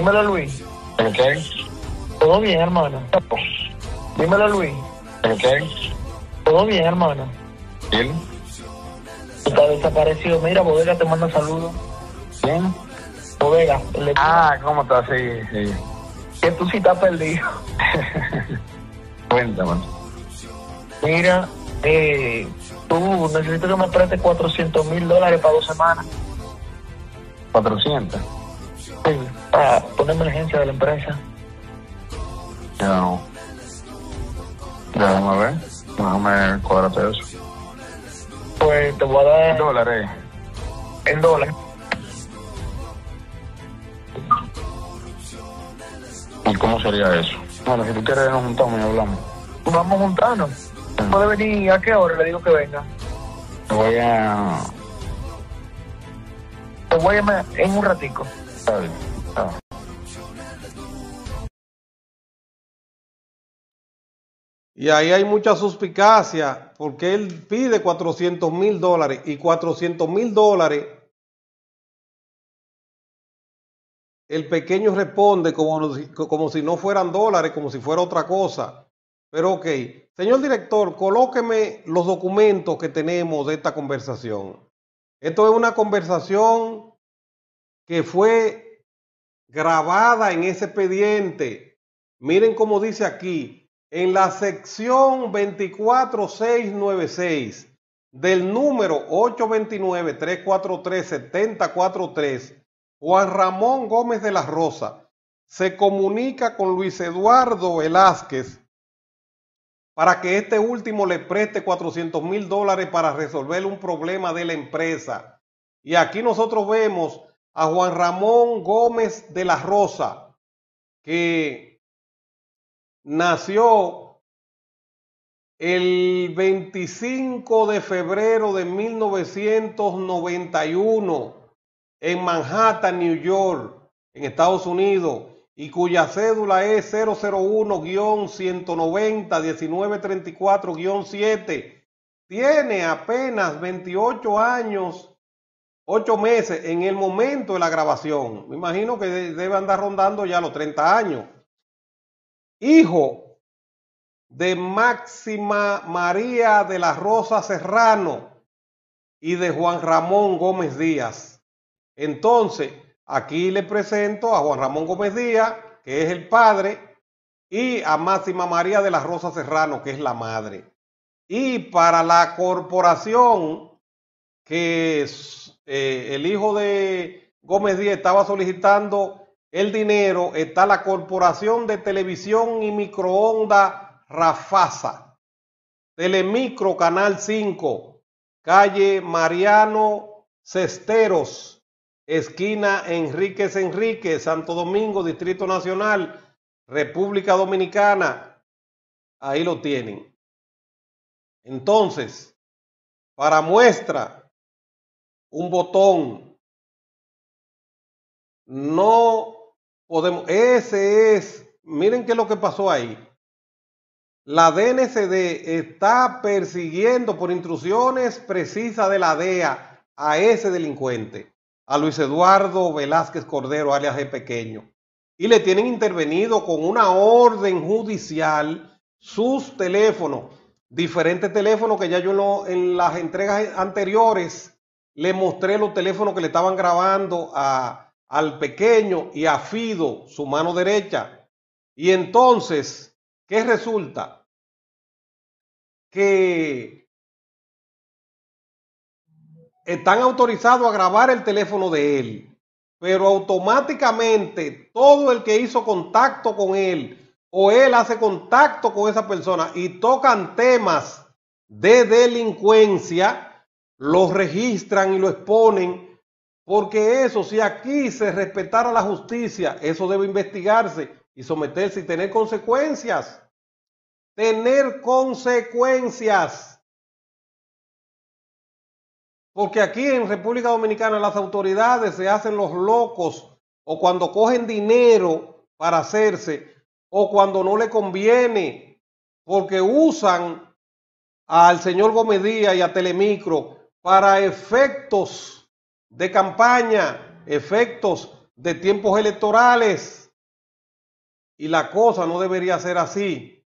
Dímelo, Luis. ¿Ok? ¿Todo bien, hermano? Dímelo, Luis. ¿Ok? ¿Todo bien, hermano? ¿Bien? Tú estás desaparecido. Mira, Bodega te manda saludos. ¿Bien? Bodega, el Ah, ¿cómo estás? Sí, sí. que tú sí estás perdido. Cuéntame. Mira, eh, tú necesito que me prestes 400 mil dólares para dos semanas. 400. Sí, para una emergencia de la empresa. Ya no. Déjame ver. Déjame cuadrate eso. Pues te voy a dar Dólares. en dólares. ¿Y cómo sería eso? Bueno, si tú quieres nos juntamos y hablamos. Vamos juntarnos. ¿Puede venir a qué hora? Le digo que venga. Te voy a... Te voy a llamar en un ratico. Está bien. Y ahí hay mucha suspicacia porque él pide 400 mil dólares y 400 mil dólares. El pequeño responde como, como si no fueran dólares, como si fuera otra cosa. Pero ok, señor director, colóqueme los documentos que tenemos de esta conversación. Esto es una conversación que fue grabada en ese expediente. Miren cómo dice aquí, en la sección 24696 del número 829-343-7043, Juan Ramón Gómez de la Rosa se comunica con Luis Eduardo Velázquez para que este último le preste 400 mil dólares para resolver un problema de la empresa. Y aquí nosotros vemos a Juan Ramón Gómez de la Rosa, que nació el 25 de febrero de 1991 en Manhattan, New York, en Estados Unidos, y cuya cédula es 001-190-1934-7. Tiene apenas 28 años, 8 meses en el momento de la grabación. Me imagino que de- debe andar rondando ya los 30 años. Hijo de Máxima María de la Rosa Serrano y de Juan Ramón Gómez Díaz. Entonces, aquí le presento a Juan Ramón Gómez Díaz, que es el padre, y a Máxima María de la Rosa Serrano, que es la madre. Y para la corporación que es, eh, el hijo de Gómez Díaz estaba solicitando el dinero, está la Corporación de Televisión y Microondas Rafasa, Telemicro Canal 5, calle Mariano Cesteros, esquina Enríquez Enríquez, Santo Domingo, Distrito Nacional, República Dominicana. Ahí lo tienen. Entonces, para muestra, un botón. No podemos. Ese es. Miren qué es lo que pasó ahí. La DNCD está persiguiendo por instrucciones precisas de la DEA a ese delincuente, a Luis Eduardo Velázquez Cordero, alias G. Pequeño. Y le tienen intervenido con una orden judicial sus teléfonos, diferentes teléfonos que ya yo en las entregas anteriores le mostré los teléfonos que le estaban grabando a, al pequeño y a Fido, su mano derecha. Y entonces, ¿qué resulta? Que están autorizados a grabar el teléfono de él, pero automáticamente todo el que hizo contacto con él o él hace contacto con esa persona y tocan temas de delincuencia, los registran y lo exponen, porque eso, si aquí se respetara la justicia, eso debe investigarse y someterse y tener consecuencias. Tener consecuencias. Porque aquí en República Dominicana las autoridades se hacen los locos o cuando cogen dinero para hacerse o cuando no le conviene porque usan al señor Gómez Díaz y a Telemicro para efectos de campaña, efectos de tiempos electorales y la cosa no debería ser así.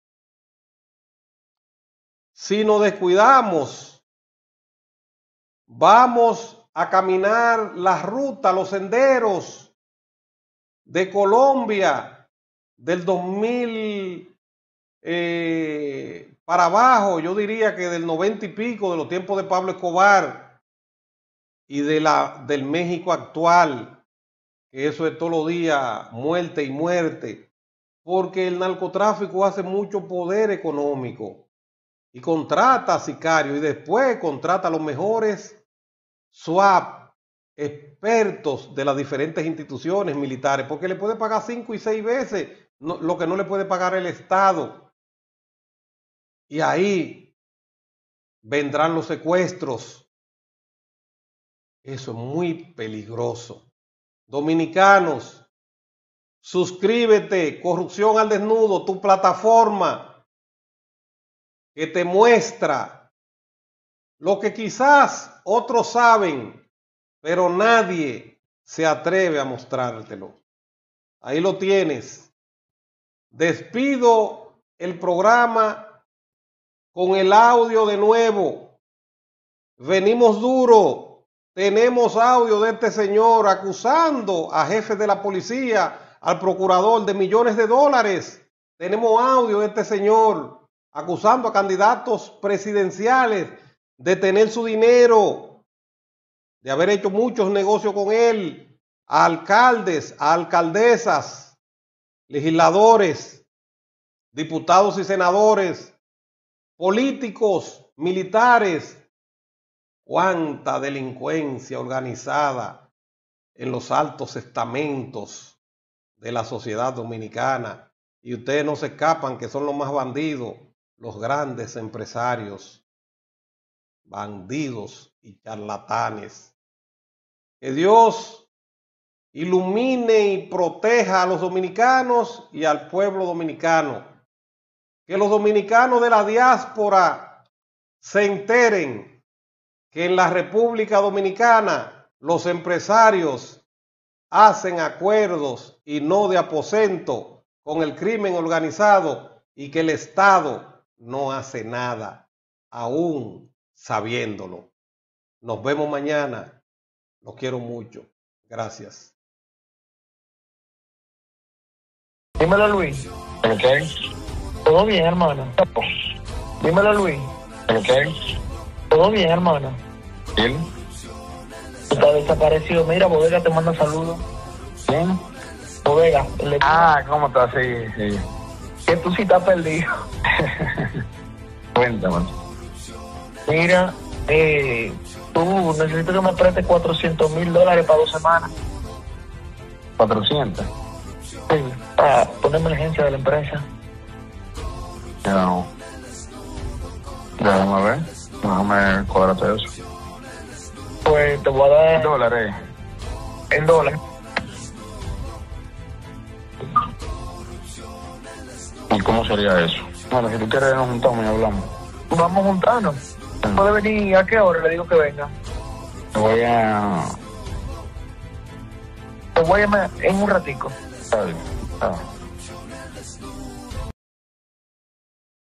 Si nos descuidamos, vamos a caminar la ruta, los senderos de Colombia del 2000 eh, para abajo, yo diría que del 90 y pico, de los tiempos de Pablo Escobar y de la, del México actual, que eso es todos los días muerte y muerte, porque el narcotráfico hace mucho poder económico y contrata a sicarios y después contrata a los mejores swap, expertos de las diferentes instituciones militares, porque le puede pagar cinco y seis veces lo que no le puede pagar el Estado. Y ahí vendrán los secuestros. Eso es muy peligroso. Dominicanos, suscríbete, Corrupción al Desnudo, tu plataforma que te muestra lo que quizás otros saben, pero nadie se atreve a mostrártelo. Ahí lo tienes. Despido el programa con el audio de nuevo. Venimos duro tenemos audio de este señor acusando a jefes de la policía, al procurador de millones de dólares. Tenemos audio de este señor acusando a candidatos presidenciales de tener su dinero, de haber hecho muchos negocios con él, a alcaldes, a alcaldesas, legisladores, diputados y senadores, políticos, militares, cuánta delincuencia organizada en los altos estamentos de la sociedad dominicana. Y ustedes no se escapan que son los más bandidos, los grandes empresarios, bandidos y charlatanes. Que Dios ilumine y proteja a los dominicanos y al pueblo dominicano. Que los dominicanos de la diáspora se enteren que en la República Dominicana los empresarios hacen acuerdos y no de aposento con el crimen organizado y que el Estado no hace nada, aún sabiéndolo. Nos vemos mañana. Los quiero mucho. Gracias. Dímelo, Luis. Todo bien, hermano. Dímelo, Luis. Todo bien, hermano. Bien. Está desaparecido. Mira, Bodega te manda saludos. ¿Quién? Bodega. Ah, ¿cómo estás? Sí, sí. Que tú sí estás perdido. Cuéntame. Mira, eh, tú necesito que me prestes 400 mil dólares para dos semanas. 400. Sí, para poner emergencia de la empresa. Dólares. En dólares. ¿Y cómo sería eso? Bueno, si tú quieres nos juntamos y hablamos. Vamos a juntarnos. ¿Puede venir a qué hora? Le digo que venga. Te voy a... Te voy a llamar en un ratico. Está bien. Está bien.